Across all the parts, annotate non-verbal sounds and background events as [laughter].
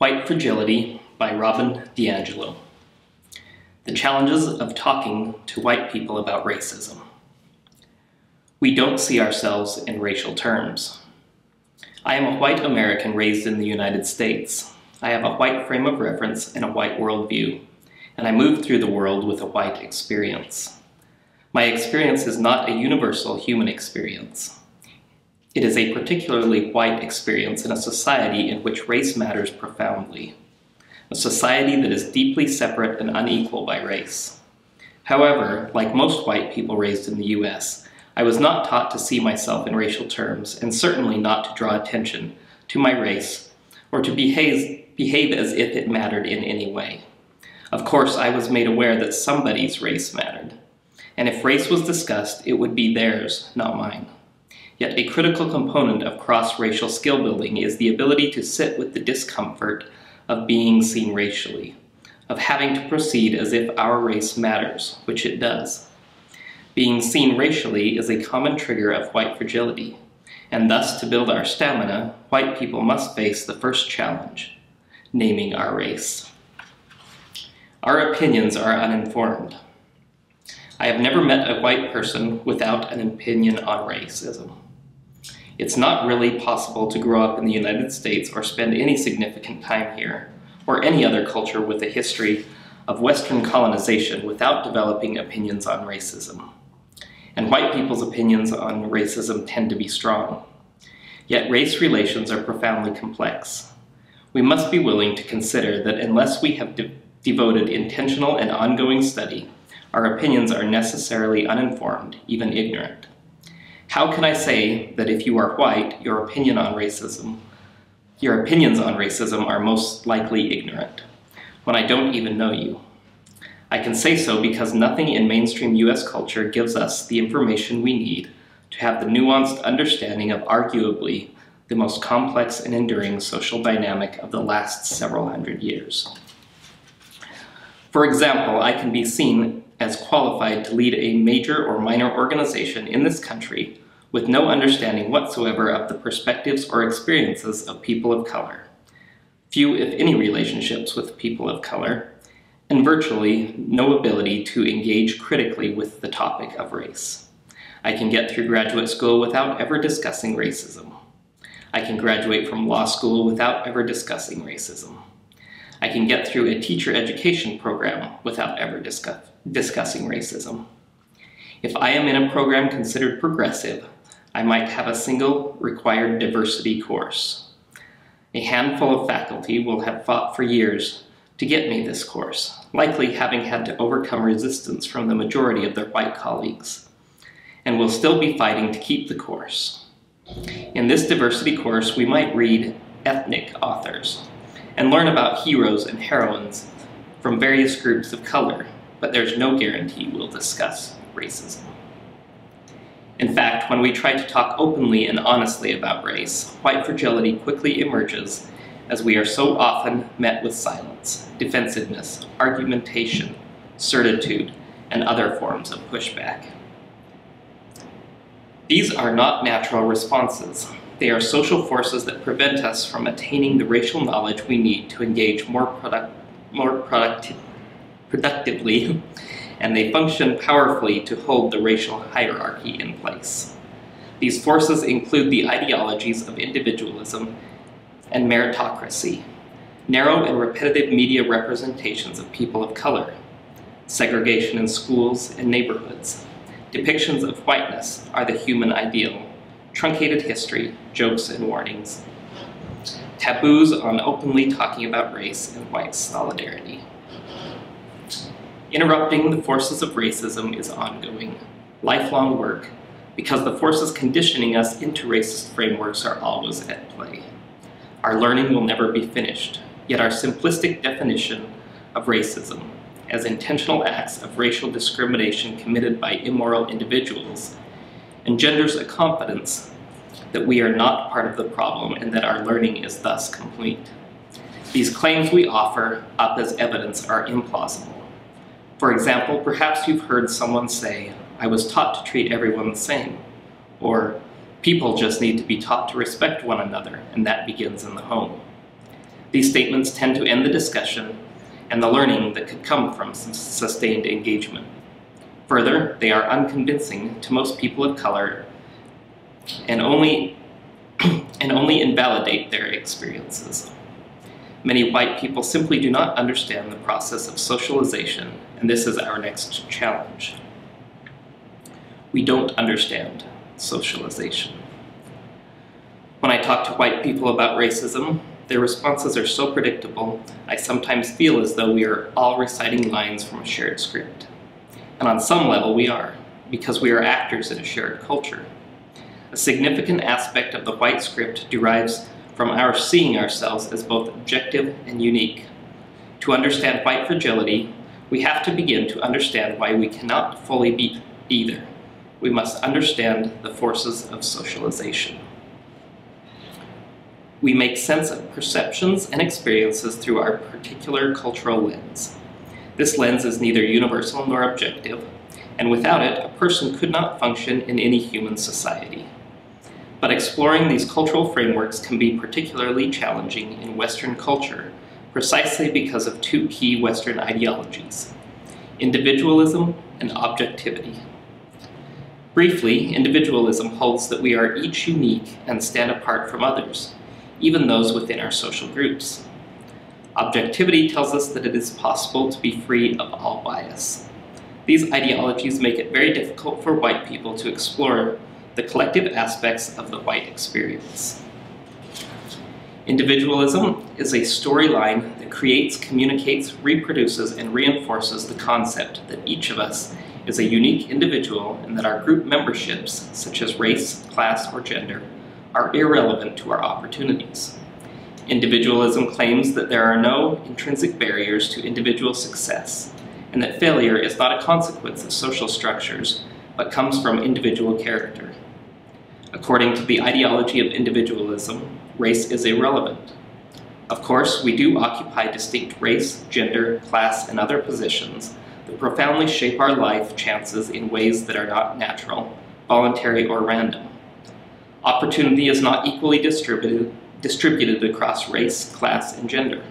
White Fragility by Robin DiAngelo. The challenges of talking to white people about racism. We don't see ourselves in racial terms. I am a white American raised in the United States. I have a white frame of reference and a white worldview, and I move through the world with a white experience. My experience is not a universal human experience. It is a particularly white experience in a society in which race matters profoundly, a society that is deeply separate and unequal by race. However, like most white people raised in the US, I was not taught to see myself in racial terms, and certainly not to draw attention to my race or to behave, behave as if it mattered in any way. Of course, I was made aware that somebody's race mattered, and if race was discussed, it would be theirs, not mine. Yet a critical component of cross-racial skill building is the ability to sit with the discomfort of being seen racially, of having to proceed as if our race matters, which it does. Being seen racially is a common trigger of white fragility, and thus to build our stamina, white people must face the first challenge, naming our race. Our opinions are uninformed. I have never met a white person without an opinion on racism. It's not really possible to grow up in the United States or spend any significant time here, or any other culture with a history of Western colonization without developing opinions on racism. And white people's opinions on racism tend to be strong. Yet race relations are profoundly complex. We must be willing to consider that unless we have de devoted intentional and ongoing study, our opinions are necessarily uninformed, even ignorant. How can I say that if you are white, your opinion on racism, your opinions on racism are most likely ignorant, when I don't even know you? I can say so because nothing in mainstream US culture gives us the information we need to have the nuanced understanding of arguably the most complex and enduring social dynamic of the last several hundred years. For example, I can be seen as qualified to lead a major or minor organization in this country with no understanding whatsoever of the perspectives or experiences of people of color, few if any relationships with people of color, and virtually no ability to engage critically with the topic of race. I can get through graduate school without ever discussing racism. I can graduate from law school without ever discussing racism. I can get through a teacher education program without ever discuss discussing racism. If I am in a program considered progressive, I might have a single required diversity course. A handful of faculty will have fought for years to get me this course, likely having had to overcome resistance from the majority of their white colleagues, and will still be fighting to keep the course. In this diversity course, we might read ethnic authors and learn about heroes and heroines from various groups of color, but there's no guarantee we'll discuss racism. In fact, when we try to talk openly and honestly about race, white fragility quickly emerges as we are so often met with silence, defensiveness, argumentation, certitude, and other forms of pushback. These are not natural responses. They are social forces that prevent us from attaining the racial knowledge we need to engage more, product, more product, productively and they function powerfully to hold the racial hierarchy in place. These forces include the ideologies of individualism and meritocracy, narrow and repetitive media representations of people of color, segregation in schools and neighborhoods, depictions of whiteness are the human ideal, truncated history, jokes and warnings, taboos on openly talking about race and white solidarity. Interrupting the forces of racism is ongoing, lifelong work, because the forces conditioning us into racist frameworks are always at play. Our learning will never be finished, yet our simplistic definition of racism as intentional acts of racial discrimination committed by immoral individuals engenders a confidence that we are not part of the problem and that our learning is thus complete. These claims we offer up as evidence are implausible. For example, perhaps you've heard someone say, I was taught to treat everyone the same, or people just need to be taught to respect one another, and that begins in the home. These statements tend to end the discussion and the learning that could come from sustained engagement. Further, they are unconvincing to most people of color and only, [clears throat] and only invalidate their experiences. Many white people simply do not understand the process of socialization, and this is our next challenge. We don't understand socialization. When I talk to white people about racism, their responses are so predictable, I sometimes feel as though we are all reciting lines from a shared script. And on some level we are, because we are actors in a shared culture. A significant aspect of the white script derives from our seeing ourselves as both objective and unique. To understand white fragility, we have to begin to understand why we cannot fully be either. We must understand the forces of socialization. We make sense of perceptions and experiences through our particular cultural lens. This lens is neither universal nor objective, and without it, a person could not function in any human society. But exploring these cultural frameworks can be particularly challenging in Western culture, precisely because of two key Western ideologies, individualism and objectivity. Briefly, individualism holds that we are each unique and stand apart from others, even those within our social groups. Objectivity tells us that it is possible to be free of all bias. These ideologies make it very difficult for white people to explore the collective aspects of the white experience. Individualism is a storyline that creates, communicates, reproduces, and reinforces the concept that each of us is a unique individual and that our group memberships, such as race, class, or gender, are irrelevant to our opportunities. Individualism claims that there are no intrinsic barriers to individual success, and that failure is not a consequence of social structures, but comes from individual character. According to the ideology of individualism, race is irrelevant. Of course, we do occupy distinct race, gender, class, and other positions that profoundly shape our life chances in ways that are not natural, voluntary, or random. Opportunity is not equally distributed, distributed across race, class, and gender.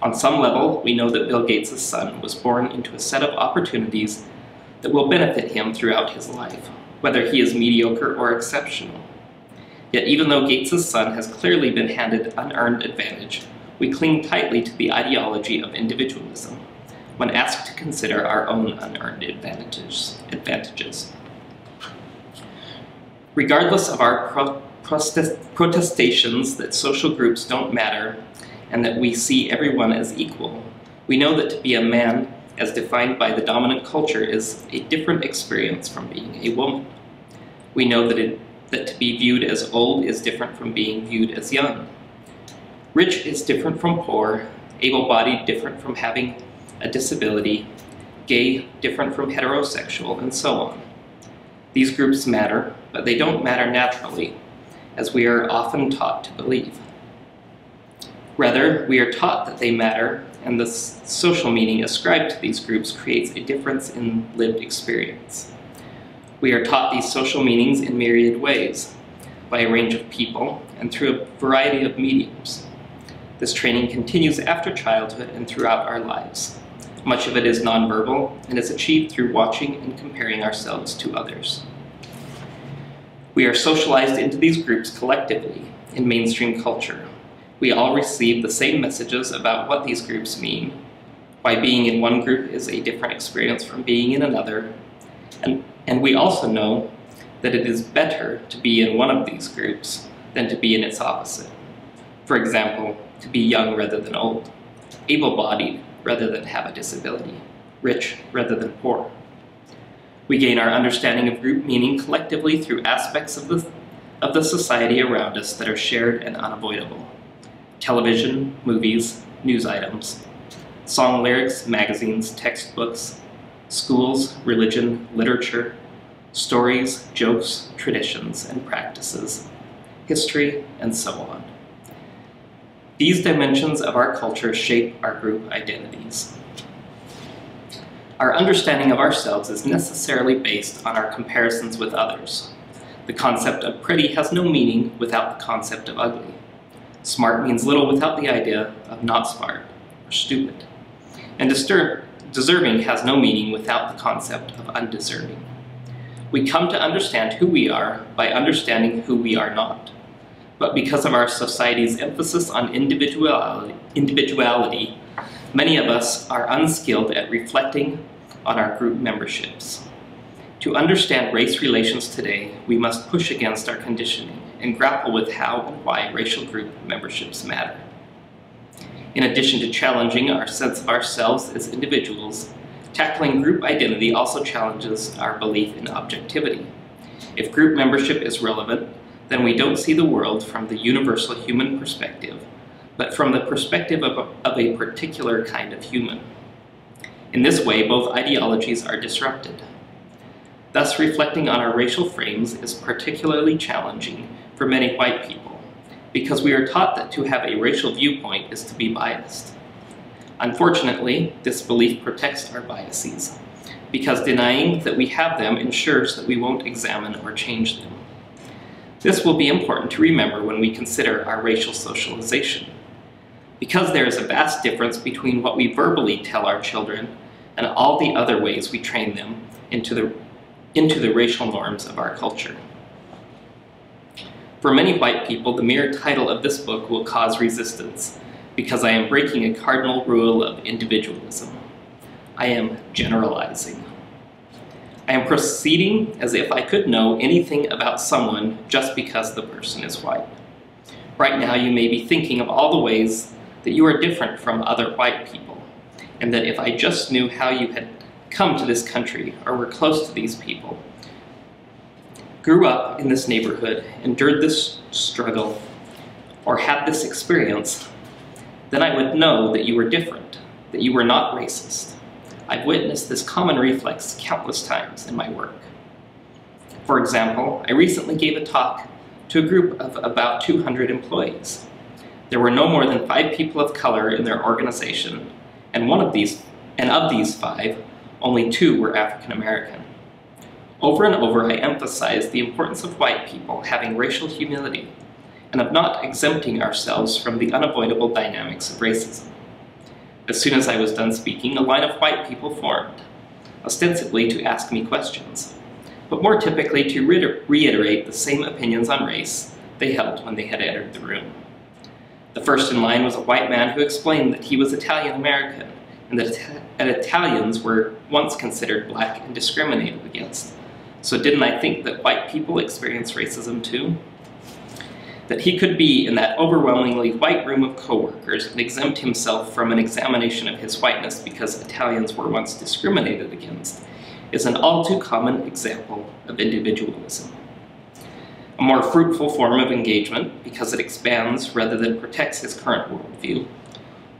On some level, we know that Bill Gates' son was born into a set of opportunities that will benefit him throughout his life, whether he is mediocre or exceptional. Yet even though Gates' son has clearly been handed unearned advantage, we cling tightly to the ideology of individualism when asked to consider our own unearned advantages. advantages. Regardless of our pro protest protestations that social groups don't matter and that we see everyone as equal, we know that to be a man, as defined by the dominant culture, is a different experience from being a woman. We know that, it, that to be viewed as old is different from being viewed as young. Rich is different from poor, able-bodied different from having a disability, gay different from heterosexual, and so on. These groups matter, but they don't matter naturally, as we are often taught to believe. Rather, we are taught that they matter, and the social meaning ascribed to these groups creates a difference in lived experience. We are taught these social meanings in myriad ways, by a range of people, and through a variety of mediums. This training continues after childhood and throughout our lives. Much of it is nonverbal and is achieved through watching and comparing ourselves to others. We are socialized into these groups collectively in mainstream culture. We all receive the same messages about what these groups mean, why being in one group is a different experience from being in another, and, and we also know that it is better to be in one of these groups than to be in its opposite. For example, to be young rather than old, able-bodied rather than have a disability, rich rather than poor. We gain our understanding of group meaning collectively through aspects of the, of the society around us that are shared and unavoidable. Television, movies, news items, song lyrics, magazines, textbooks, schools, religion, literature, stories, jokes, traditions, and practices, history, and so on. These dimensions of our culture shape our group identities. Our understanding of ourselves is necessarily based on our comparisons with others. The concept of pretty has no meaning without the concept of ugly. Smart means little without the idea of not smart or stupid. And disturb, deserving has no meaning without the concept of undeserving. We come to understand who we are by understanding who we are not. But because of our society's emphasis on individuality, many of us are unskilled at reflecting on our group memberships. To understand race relations today, we must push against our conditioning and grapple with how and why racial group memberships matter. In addition to challenging our sense of ourselves as individuals, tackling group identity also challenges our belief in objectivity. If group membership is relevant, then we don't see the world from the universal human perspective, but from the perspective of a, of a particular kind of human. In this way, both ideologies are disrupted. Thus, reflecting on our racial frames is particularly challenging for many white people, because we are taught that to have a racial viewpoint is to be biased. Unfortunately, this belief protects our biases, because denying that we have them ensures that we won't examine or change them. This will be important to remember when we consider our racial socialization, because there is a vast difference between what we verbally tell our children and all the other ways we train them into the into the racial norms of our culture. For many white people, the mere title of this book will cause resistance because I am breaking a cardinal rule of individualism. I am generalizing. I am proceeding as if I could know anything about someone just because the person is white. Right now, you may be thinking of all the ways that you are different from other white people, and that if I just knew how you had come to this country or were close to these people, grew up in this neighborhood, endured this struggle, or had this experience, then I would know that you were different, that you were not racist. I've witnessed this common reflex countless times in my work. For example, I recently gave a talk to a group of about 200 employees. There were no more than five people of color in their organization, and one of these, and of these five, only two were African American. Over and over, I emphasized the importance of white people having racial humility and of not exempting ourselves from the unavoidable dynamics of racism. As soon as I was done speaking, a line of white people formed, ostensibly to ask me questions, but more typically to reiterate the same opinions on race they held when they had entered the room. The first in line was a white man who explained that he was Italian American and that Italians were once considered black and discriminated against. So didn't I think that white people experience racism too? That he could be in that overwhelmingly white room of coworkers and exempt himself from an examination of his whiteness because Italians were once discriminated against is an all too common example of individualism. A more fruitful form of engagement, because it expands rather than protects his current worldview,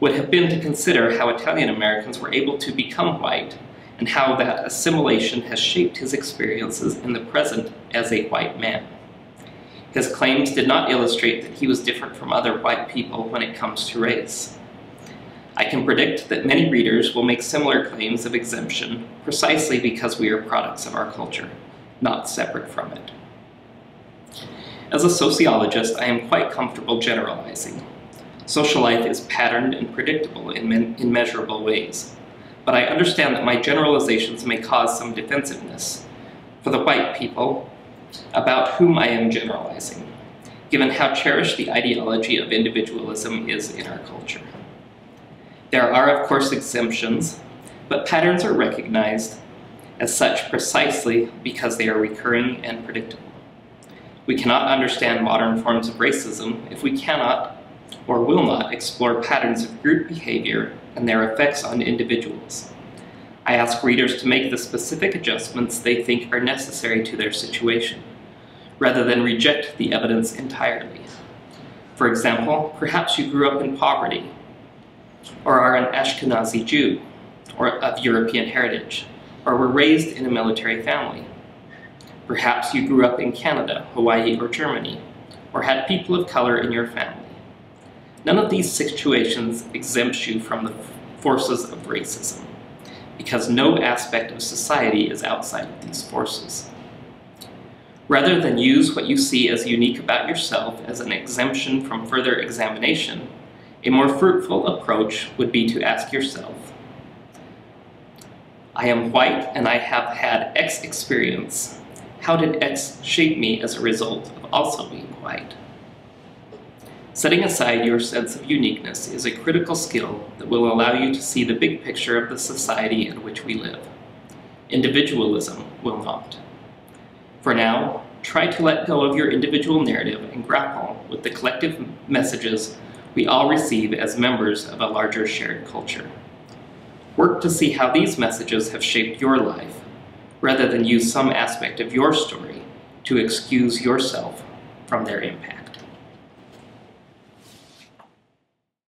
would have been to consider how Italian Americans were able to become white and how that assimilation has shaped his experiences in the present as a white man. His claims did not illustrate that he was different from other white people when it comes to race. I can predict that many readers will make similar claims of exemption precisely because we are products of our culture, not separate from it. As a sociologist, I am quite comfortable generalizing. Social life is patterned and predictable in, in measurable ways. But I understand that my generalizations may cause some defensiveness for the white people about whom I am generalizing, given how cherished the ideology of individualism is in our culture. There are, of course, exemptions, but patterns are recognized as such precisely because they are recurring and predictable. We cannot understand modern forms of racism if we cannot or will not explore patterns of group behavior and their effects on individuals. I ask readers to make the specific adjustments they think are necessary to their situation, rather than reject the evidence entirely. For example, perhaps you grew up in poverty, or are an Ashkenazi Jew, or of European heritage, or were raised in a military family. Perhaps you grew up in Canada, Hawaii, or Germany, or had people of color in your family. None of these situations exempts you from the forces of racism, because no aspect of society is outside of these forces. Rather than use what you see as unique about yourself as an exemption from further examination, a more fruitful approach would be to ask yourself, I am white and I have had X experience. How did X shape me as a result of also being white? Setting aside your sense of uniqueness is a critical skill that will allow you to see the big picture of the society in which we live. Individualism will not. For now, try to let go of your individual narrative and grapple with the collective messages we all receive as members of a larger shared culture. Work to see how these messages have shaped your life, rather than use some aspect of your story to excuse yourself from their impact.